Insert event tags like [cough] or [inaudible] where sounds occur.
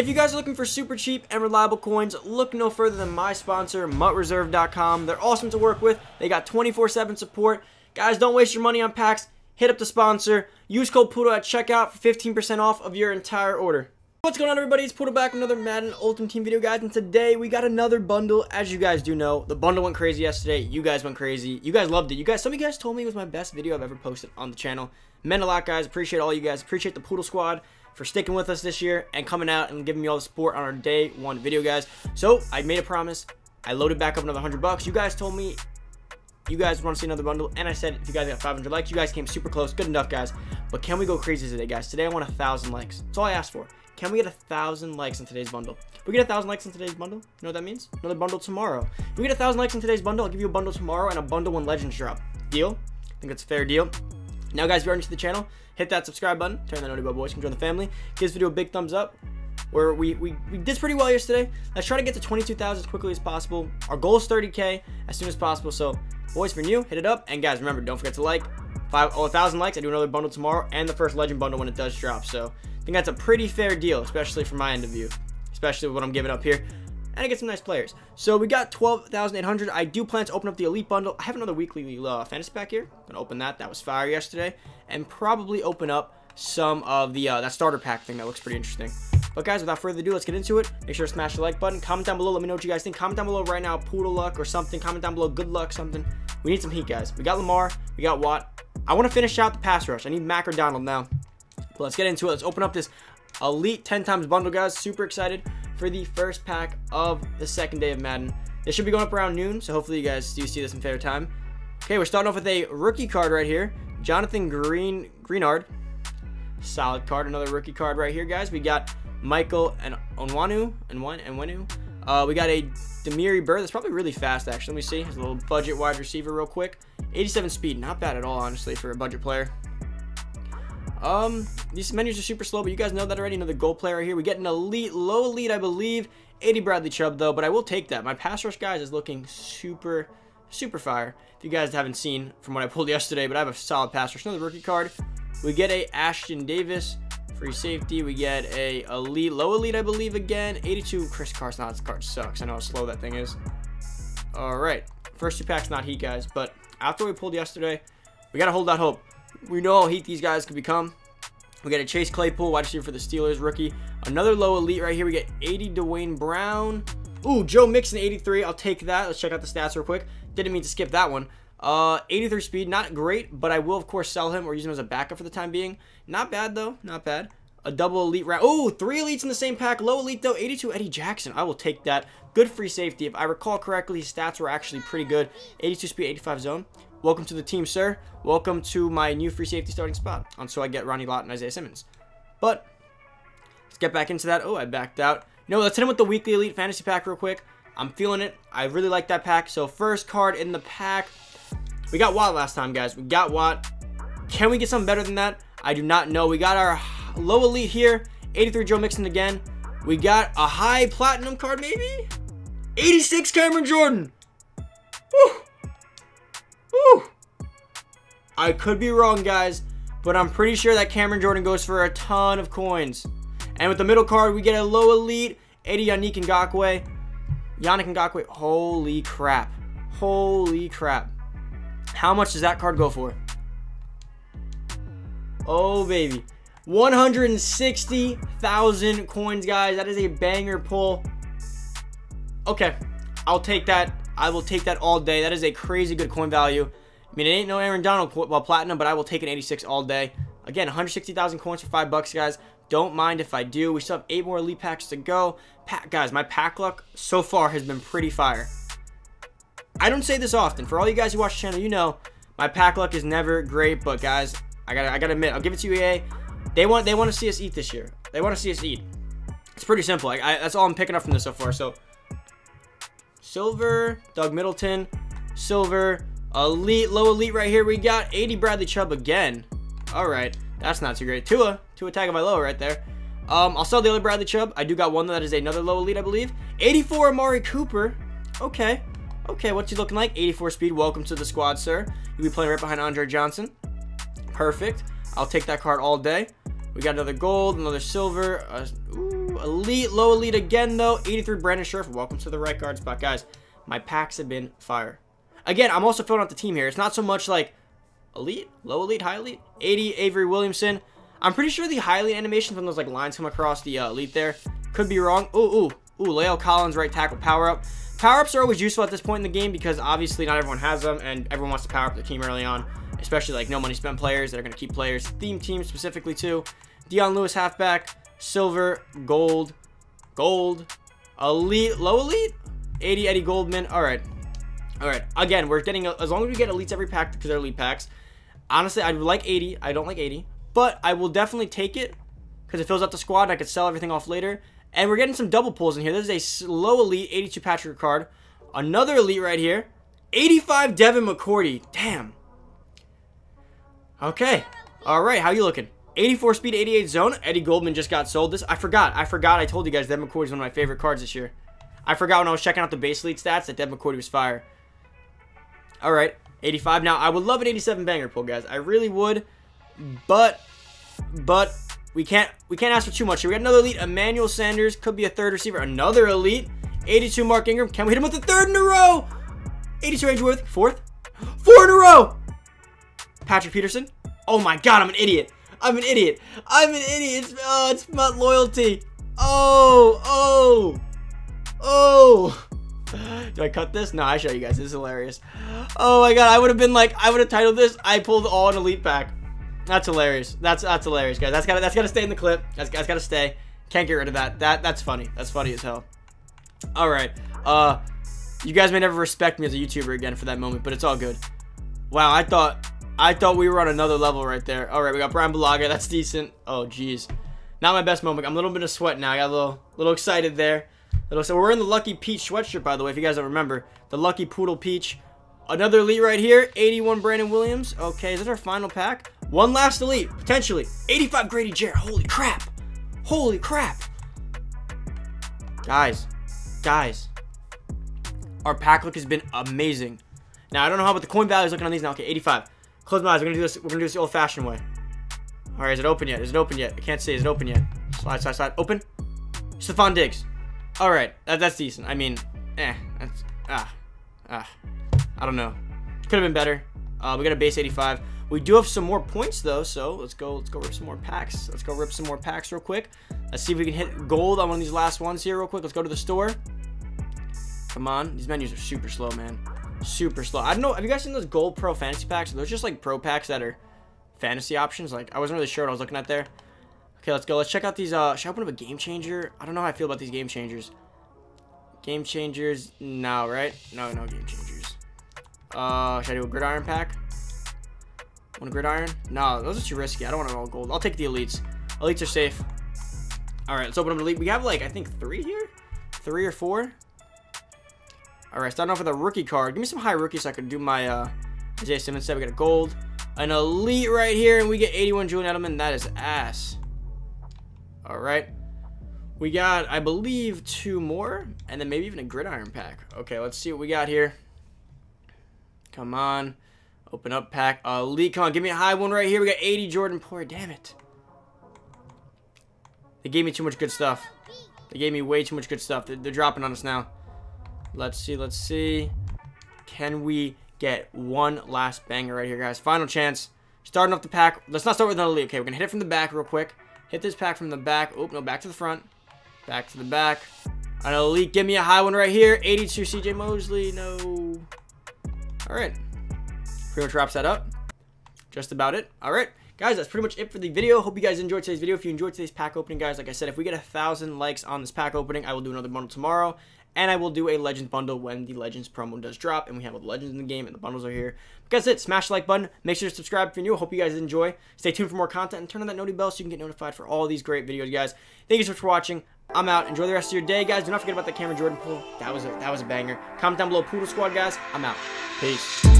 If you guys are looking for super cheap and reliable coins, look no further than my sponsor, MUTReserve.com. They're awesome to work with. They got 24-7 support. Guys, don't waste your money on packs. Hit up the sponsor. Use code POODLE at checkout for 15% off of your entire order. What's going on everybody, it's Poodle back with another Madden Ultimate Team video guys, and today we got another bundle, as you guys do know, the bundle went crazy yesterday, you guys went crazy, you guys loved it, you guys, some of you guys told me it was my best video I've ever posted on the channel, meant a lot guys, appreciate all you guys, appreciate the Poodle Squad for sticking with us this year, and coming out and giving me all the support on our day one video guys, so I made a promise, I loaded back up another 100 bucks, you guys told me you guys want to see another bundle and i said if you guys got 500 likes you guys came super close good enough guys but can we go crazy today guys today i want a thousand likes that's all i asked for can we get a thousand likes in today's bundle? If we get a thousand likes in today's bundle, you know what that means? Another bundle tomorrow. If we get a thousand likes in today's bundle, I'll give you a bundle tomorrow and a bundle when legends drop. Deal? I think that's a fair deal. Now, guys, if you're new to the channel, hit that subscribe button, turn that notification boys, come join the family. Give this video a big thumbs up. Where we, we, we did pretty well yesterday. Let's try to get to 22,000 as quickly as possible. Our goal is 30k as soon as possible. So, boys, for new, hit it up. And guys, remember, don't forget to like. Five, oh, a thousand likes. I do another bundle tomorrow and the first legend bundle when it does drop. So I think that's a pretty fair deal, especially from my end of view, especially what I'm giving up here. And I get some nice players. So we got 12,800. I do plan to open up the Elite Bundle. I have another weekly uh, fantasy pack here. To open that. That was fire yesterday. And probably open up some of the uh, that starter pack thing that looks pretty interesting. But guys, without further ado, let's get into it. Make sure to smash the like button. Comment down below. Let me know what you guys think. Comment down below right now, Poodle luck or something. Comment down below, good luck, something. We need some heat, guys. We got Lamar. We got Watt. I want to finish out the pass rush. I need Mac or Donald now. But let's get into it. Let's open up this Elite 10 times bundle, guys. Super excited for the first pack of the second day of Madden. It should be going up around noon, so hopefully you guys do see this in fair time. Okay, we're starting off with a rookie card right here. Jonathan Green Greenard. Solid card. Another rookie card right here, guys. We got Michael and Onwenu and one and Wenu. Uh, we got a Damiere Byrd. That's probably really fast, actually. Let me see. His little budget wide receiver real quick. 87 speed. Not bad at all, honestly, for a budget player. Um, these menus are super slow, but you guys know that already. Another goal player right here. We get an elite, low elite, I believe. 80 Bradley Chubb, though, but I will take that. My pass rush, guys, is looking super, super fire. If you guys haven't seen from what I pulled [laughs] yesterday, but I have a solid pass rush. Another rookie card. We get a Ashtyn Davis, free safety. We get a elite, low elite, I believe, again. 82 Chris Carson. This card sucks. I know how slow that thing is. All right. First two packs, not heat, guys, but after we pulled yesterday, we got to hold out hope. We know how heat these guys could become. We got a Chase Claypool, wide receiver for the Steelers, rookie. Another low elite right here. We get 80 Duane Brown. Ooh, Joe Mixon, 83. I'll take that. Let's check out the stats real quick. Didn't mean to skip that one. Uh, 83 speed, not great, but I will, of course, sell him or use him as a backup for the time being. Not bad, though. Not bad. A double elite round. Oh, three elites in the same pack. Low elite, though. 82 Eddie Jackson. I will take that. Good free safety. If I recall correctly, his stats were actually pretty good. 82 speed, 85 zone. Welcome to the team, sir. Welcome to my new free safety starting spot. On so I get Ronnie Lott and Isaiah Simmons. But, let's get back into that. Oh, I backed out. Know, let's hit him with the weekly elite fantasy pack real quick. I'm feeling it. I really like that pack. So, first card in the pack. We got Watt last time, guys. We got Watt. Can we get something better than that? I do not know. We got our low elite here. 83 Joe Mixon again. We got a high platinum card, maybe? 86 Cameron Jordan. Woo. Woo! I could be wrong, guys, but I'm pretty sure that Cameron Jordan goes for a ton of coins. And with the middle card, we get a low elite, 80 Yannick Ngakoue. Yannick Ngakoue, holy crap. Holy crap. How much does that card go for? Oh, baby. 160,000 coins, guys. That is a banger pull. Okay, I'll take that. I will take that all day. That is a crazy good coin value. I mean, it ain't no Aaron Donald well, platinum, but I will take an 86 all day. Again, 160,000 coins for five bucks, guys. Don't mind if I do. We still have eight more elite packs to go. Pack, guys, my pack luck so far has been pretty fire. I don't say this often. For all you guys who watch the channel, you know my pack luck is never great. But guys, I gotta, I gotta admit, I'll give it to you, EA. They want, they want to see us eat this year. They want to see us eat. It's pretty simple. I, that's all I'm picking up from this so far. So Silver, Doug Middleton, Silver, Elite, low elite right here. We got 80 Bradley Chubb again. All right, that's not too great. Tua, Tua Tagovailoa right there. Um, I'll sell the other Bradley Chubb. I do got one that is another low elite, I believe. 84 Amari Cooper. Okay. Okay, what's he looking like? 84 speed. Welcome to the squad, sir. You'll be playing right behind Andre Johnson. Perfect. I'll take that card all day. We got another gold, another silver, uh, ooh, elite. Low elite again, though. 83 Brandon Scherff. Welcome to the right guard spot, guys. My packs have been fire. Again, I'm also filling out the team here. It's not so much like elite, low elite, high elite. 80 Avery Williamson. I'm pretty sure the high elite animations from those like lines come across the uh, elite there. Could be wrong. Ooh, ooh, ooh. La'el Collins, right tackle power up. Power ups are always useful at this point in the game because obviously not everyone has them and everyone wants to power up their team early on, especially like no money spent players that are going to keep players. Theme team specifically too. Dion Lewis halfback, silver, gold, gold, elite, low elite, 80 Eddie Goldman. All right. All right. Again, we're getting, as long as we get elites every pack because they're elite packs. Honestly, I would like 80. I don't like 80. But I will definitely take it because it fills out the squad and I could sell everything off later. And we're getting some double pulls in here. This is a low elite 82 Patrick card. Another elite right here. 85 Devin McCourty. Damn. Okay. All right. How you looking? 84 speed, 88 zone. Eddie Goldman just got sold. This I forgot. I forgot. I told you guys Devin McCourty is one of my favorite cards this year. I forgot when I was checking out the base elite stats that Devin McCourty was fire. All right. 85. Now, I would love an 87 banger pull, guys. I really would. But, but, we can't we can't ask for too much here. We got another elite, Emmanuel Sanders, could be a third receiver. Another elite, 82 Mark Ingram. Can we hit him with the third in a row? 82 Andrew Worth, fourth, four in a row. Patrick Peterson. Oh my God, I'm an idiot. I'm an idiot. I'm an idiot. It's, oh, it's not loyalty. Oh, oh, oh. [laughs] Do I cut this? No, I show you guys. This is hilarious. Oh my god, I would have been like, I would have titled this, I pulled all an elite pack. That's hilarious. That's that's hilarious, guys. That's gotta that's gotta stay in the clip. That's, that's gotta stay. Can't get rid of that. That that's funny. That's funny as hell. All right. Uh, you guys may never respect me as a YouTuber again for that moment, but it's all good. Wow, I thought I thought we were on another level right there. All right, we got Brian Bulaga. That's decent. Oh, jeez. Not my best moment. I'm a little bit of sweat now. I got a little little excited there. Little, so we're in the Lucky Peach sweatshirt, by the way, if you guys don't remember. The Lucky Poodle Peach. Another elite right here. 81 Brandon Williams. Okay, is this our final pack? One last elite, potentially. 85 Grady Jarrett. Holy crap. Holy crap. Guys, guys, our pack look has been amazing. Now, I don't know how, but the coin value is looking on these now. Okay, 85. Close my eyes. We're to do this. We're to do this the old-fashioned way. All right, is it open yet? Is it open yet? I can't see. Is it open yet? Slide, slide, slide. Open. Stefon Diggs. All right, that, that's decent. I mean, eh, that's, ah, ah, I don't know. Could have been better. Uh, we got a base 85. We do have some more points though, so let's go. Let's go rip some more packs. Let's go rip some more packs real quick. Let's see if we can hit gold on one of these last ones here real quick. Let's go to the store. Come on, these menus are super slow, man. Super slow. I don't know. Have you guys seen those gold pro fantasy packs? Those just like pro packs that are fantasy options. Like I wasn't really sure what I was looking at there. Okay, let's go. Let's check out these. Uh, should I open up a game changer? I don't know how I feel about these game changers. Game changers, no, right? No, no game changers. Uh, should I do a gridiron pack? Want a gridiron? No, those are too risky. I don't want an all gold. I'll take the elites. Elites are safe. All right, let's open up an elite. We have like, I think three here? Three or four? All right, starting off with a rookie card. Give me some high rookies so I can do my uh, Isaiah Simmons set. We got a gold. An elite right here, and we get 81 Julian Edelman. That is ass. All right. We got, I believe, two more, and then maybe even a gridiron pack. Okay, let's see what we got here. Come on. Open up pack. Elite, come on, give me a high one right here. We got 80 Jordan Poyer. Damn it. They gave me too much good stuff. They gave me way too much good stuff. They're, they're dropping on us now. Let's see, let's see. Can we get one last banger right here, guys? Final chance. Starting off the pack. Let's not start with an elite. Okay, we're going to hit it from the back real quick. Hit this pack from the back. Oh, no, back to the front. Back to the back. An elite. Give me a high one right here. 82 CJ Mosley. No. All right. Pretty much wraps that up. Just about it. All right. Guys, that's pretty much it for the video. Hope you guys enjoyed today's video. If you enjoyed today's pack opening, guys, like I said, if we get a thousand likes on this pack opening, I will do another bundle tomorrow. And I will do a Legends bundle when the Legends promo does drop. And we have all the Legends in the game and the bundles are here. That's it. Smash the like button. Make sure to subscribe if you're new. Hope you guys enjoy. Stay tuned for more content and turn on that noti bell so you can get notified for all these great videos, guys. Thank you so much for watching. I'm out. Enjoy the rest of your day, guys. Do not forget about the Cameron Jordan pull. That was a, that was a banger. Comment down below, Poodle Squad, guys. I'm out. Peace.